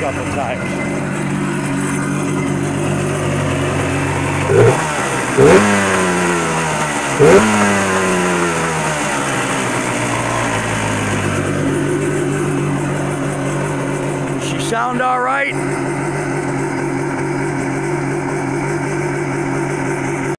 couple times. She sound all right?